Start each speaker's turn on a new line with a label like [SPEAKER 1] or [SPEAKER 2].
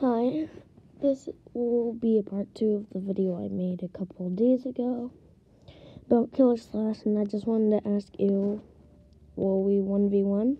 [SPEAKER 1] Hi, this will be a part two of the video I made a couple days ago about Killer Slash, and I just wanted to ask you, will we 1v1?